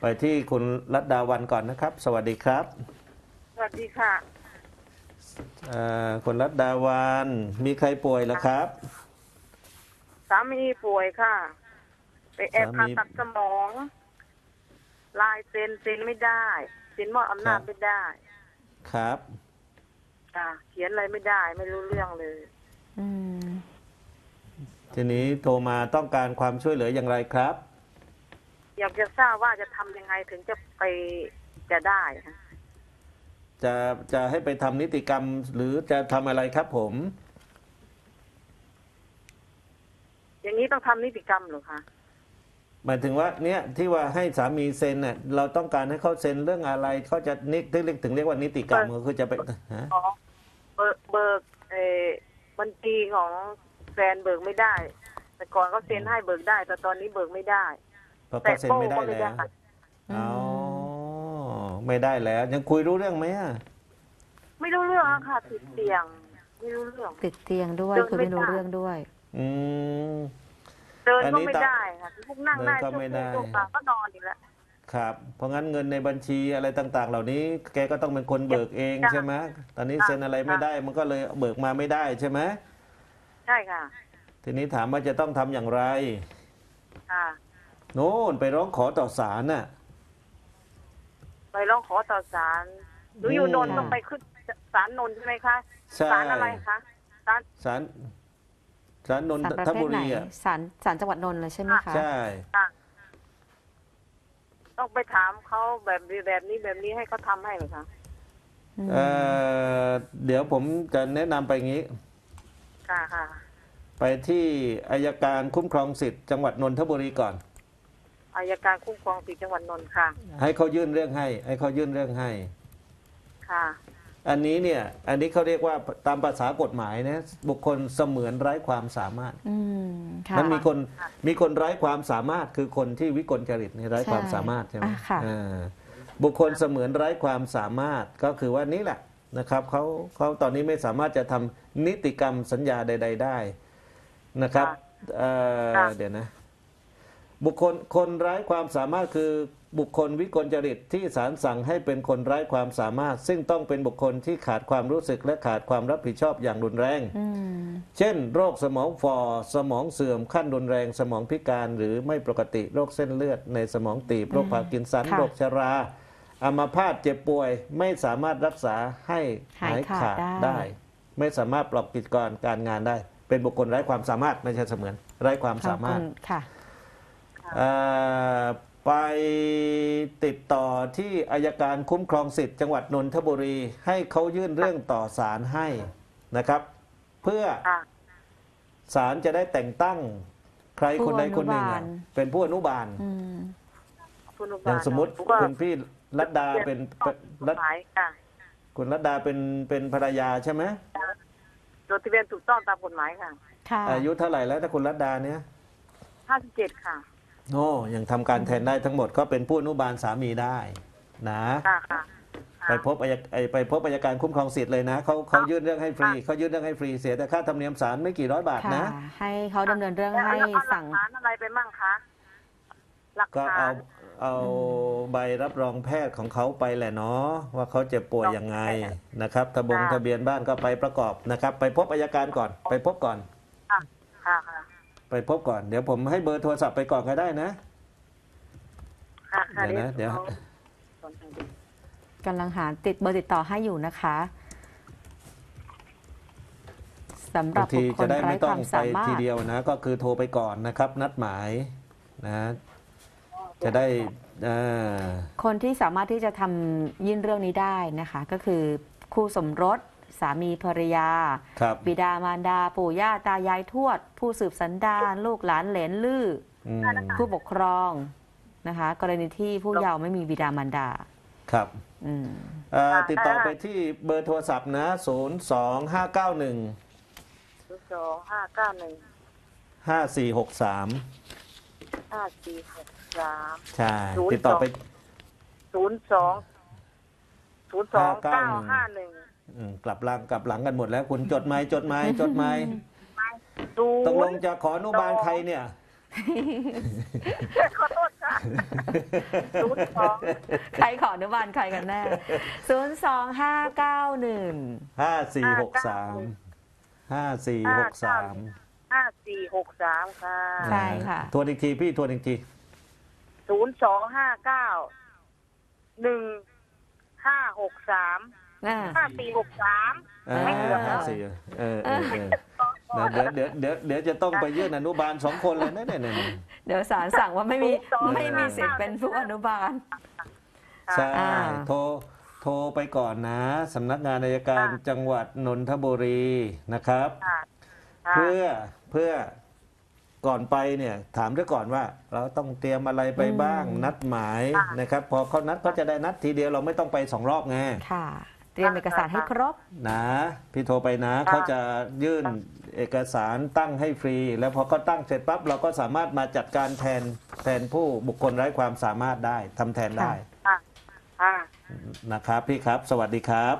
ไปที่คุณรัตดาวันก่อนนะครับ สวัสดีครับ สวัสดีค่ะเอ่อคุณรัตดาวันมีใครป่วยเหรอครับ สามีป่วยค่ะ ไปแอบสาผ่ามี ตัดสมอง ลายเซ็นเซ็นไม่ได้เซ็นมอบอำนาจครับ ไม่ได้ครับค่ะเขียนอะไรไม่ได้ ไม่รู้เรื่องเลย อืม ทีนี้โทรมาต้องการความช่วยเหลืออย่างไรครับ อยากจะทราบว่าจะทำยังไงถึงจะไปจะได้ค่ะจะจะให้ไปทำนิติกรรมหรือจะทำอะไรครับผม อย่างนี้ต้องทำนิติกรรมเหรอคะหมายถึงว่าเนี่ยที่ว่าให้สามีเซ็นเนี่ยเราต้องการให้เขาเซ็นเรื่องอะไรเขาจะนิที่เรียกถึงเรียกว่านิติกรรมก็คือจะไปฮะของเบิกเบิกเออบัญชีของแฟนเบิกไม่ได้ แต่ก่อนเขาเซ็นให้เบิกได้ แต่ตอนนี้เบิกไม่ได้ เพราะเขาเซ็นไม่ได้โป้ก็แล้วอืมอ๋อไม่ได้แล้ว ยังคุยรู้เรื่องไหมอะไม่รู้เรื่องอะค่ะติดเตียง ไม่รู้เรื่อง ติดเตียงด้วยเดินคือไม่ไม่รู้ได้เรื่องด้วย อืมเดินอันก็นี้ไม่ตามได้ค่ะพวกนั่งได้เดินก็ชั่วไม่โมได้งชั่วโมงก็นอนอีกแล้วครับ เพราะงั้นเงินในบัญชีอะไรต่าง ๆ เหล่านี้ แกก็ต้องเป็นคนเบิกเองจ้ะใช่ไหมตอนนี้จ้ะเซ็นอะไรไม่ได้ มันก็เลยเบิกมาไม่ได้ใช่ไหมใช่ค่ะ ทีนี้ถามว่าจะต้องทำอย่างไรค่ะ โน่นไปร้องขอต่อศาลน่ะ ไปร้องขอต่อศาลหนูอยู่อืมนนท์ต้องไปขึ้นศาลนนท์ใช่ไหมคะใช่ ศาลอะไรคะศาลศาลศาลนนสารประทเภบุทไหนรีอะสารสารจังหวัดนนท์เลยใช่ไหมคะ ใช่ค่ะต้องไปถามเขาแบบนี้แบบนี้แบบนี้ให้เขาทำให้ไหมคะอืมเอ่อเดี๋ยวผมจะแนะนำไปงี้ ค่ะค่ะ ไปที่อายการคุ้มครองสิทธิ์จังหวัดนนทบุรีก่อน อายการคุ้มครองสิทธิจังหวัดนนท์ค่ะ ให้เขายื่นเรื่องให้ ให้เขายื่นเรื่องให้ ค่ะ อันนี้เนี่ยอันนี้เขาเรียกว่าตามภาษากฎหมายนะบุคคลเสมือนไร้ความสามารถ อืมค่ะ มันมีคนค่ะมีคนไร้ความสามารถคือคนที่วิกลจริตเนี่ยไร้ใช่ความสามารถใช่ไหมอะค่ะ อ่าบุคคลเสมือนไร้ความสามารถก็คือว่านี่แหละนะครับเขาเขาตอนนี้ไม่สามารถจะทำนิติกรรมสัญญาใด ๆ ได้นะครับเอ่อค่ะ เดี๋ยวนะ บุคคลคนไร้ความสามารถคือบุคคลวิกลจริตที่ศาลสั่งให้เป็นคนไร้ความสามารถ ซึ่งต้องเป็นบุคคลที่ขาดความรู้สึกและขาดความรับผิดชอบอย่างรุนแรงอืมเช่น โรคสมองฝ่อสมองเสื่อมขั้นรุนแรงสมองพิการหรือไม่ปกติโรคเส้นเลือดในสมองตีบโรคพาร์กินสันค่ะโรคชราอัมาพาตเจ็บป่วยไม่สามารถรักษาให้หายขาดได้ ไม่สามารถประกอบกิจการการงานได้ เป็นบุคคลไร้ความสามารถไม่ใช่เสมือนไร้ความสามารถขอบคุณค่ะเอ่อ ไปติดต่อที่อัยการคุ้มครองสิทธิ์จังหวัดนนทบุรี ให้เขายื่นเรื่องต่อศาลให้นะครับ เพื่อค่ะศาลจะได้แต่งตั้งใครคนใดคนหนึ่งอะผู้อนุบาลเป็นผู้อนุบาลอืมคุณอุอบย่างลสมมติหนูก็คุณพี่รัตดาเป็นเป็นกรัฎตหมายค่ะคุณรัตดาเป็นเป็นภรรยาใช่ไหมจดทะเบียนถูกต้องตามกฎหมายค่ะค่ะอายุเท่าไหร่แล้วถ้าคุณรัตดาเนี่ยห้าสิบเจ็ดค่ะ โอ้ยังทำการแทนได้ทั้งหมดก็เป็นผู้อนุบาลสามีได้นะ ค่ะค่ะไปพบอายไอ้ไปพบอัยการคุ้มครองสิทธิ์เลยนะเขาเขายื่นเรื่องให้ฟรีเขายื่นเรื่องให้ฟรีเสียแต่ค่าธรรมเนียมศาลไม่กี่ร้อยบาทค่ะนะให้เขาดำเนินเรื่องแล้วให้เอาหลักสั่งฐานอะไรไปมั่งคะหลักก็ฐาเอาน เอาใบรับรองแพทย์ของเขาไปแหละเนาะว่าเขาเจ็บป่วยยังไงนะครับทะบงค่ะ ทะเบียนบ้านก็ไปประกอบนะครับ ไปพบอายการก่อน ไปพบก่อนค่ะค่ะค่ะ ไปพบก่อน เดี๋ยวผมให้เบอร์โทรศัพท์ไปก่อนก็ได้นะ ค่ะค่ะเดี๋ยวนะเดี๋ยวอากำลังหาติดเบอร์ติดต่อให้อยู่นะคะสำหรับาบงบุทีคคจะลได้ไร้ไม่ต้คอวางมไปสามารทีถเดียวนะ ก็คือโทรไปก่อนนะครับ นัดหมายนะ จะได้อ่าคนที่สามารถที่จะทำยื่นเรื่องนี้ได้นะคะ ก็คือคู่สมรส สามีภรรยา ครับ บิดามารดา ปู่ย่าตายายทวด ผู้สืบสันดานลูกหลานเหลนลืออืมผู้ปกครองนะคะ กรณีที่ผู้เยาว์ไม่มีบิดามารดา ครับอืม เอ่อติดต่อไปที่เบอร์โทรศัพท์นะ 0 2 5 9 1ศูนย์สองห้าเก้าหนึ่ง5463 ห้าสี่หกสาม ใช่ศูนย์ติดต่อไป ศูนย์สองศูนย์สองเก้าห้าหนึ่ง อืมกลับหลังกลับหลังกันหมดแล้ว คุณจดไหมจดไหมจดไหมศูตกลนงย์จะขออนุบาลใครเนี่ย ขอโทษค่ะศูนย์สองใครขออนุบาลใครกันแน่ศูนย์สองห้าเก้าหนึ่งห้าสี่หกสามห้าสี่หกสามห้าสี่หกสามค่ะใช่ค่ะ ทวนอีกทีพี่ทวนอีกทีศูนย์สองห้าเก้าหนึ่งห้าหกสาม อ่า ห้าสี่หกสาม อ่าไม่เหลือ ห้าสี่เออเออเออนะเดี๋ยวเดี๋ยวเดี๋ยวเดี๋ยวจะต้องไปยื่นอนุบาลสองคนเลยนะเนี่ยเนี่ยเนี่ย เดี๋ยวศาลสั่งว่าไม่มีไม่มีสิทธิ์เป็นผู้อนุบาล ใช่อ่า โทรโทรไปก่อนนะสำนักงานอัยการจังหวัดนนทบุรีนะครับ ค่ะค่ะ เพื่อเพื่อก่อนไปเนี่ยถามด้วยก่อนว่า เราต้องเตรียมอะไรไปบ้างนัดหมายนะครับ พอเขานัดก็จะได้นัดทีเดียวเราไม่ต้องไปสองรอบไงค่ะเต รียมเอกสารให้ครบ นะพี่โทรไปนะเขาจะยื่นเอกสารตั้งให้ฟรี แล้วพอเขาตั้งเสร็จปั๊บเราก็สามารถมาจัดการแทนแทนผู้บุคคลไร้ความสามารถได้ทำแทนได้ค่ะค่ะนะครับ พี่ครับ สวัสดีครับ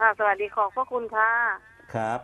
ค่ะ สวัสดีขอบพระคุณค่ะ ครับ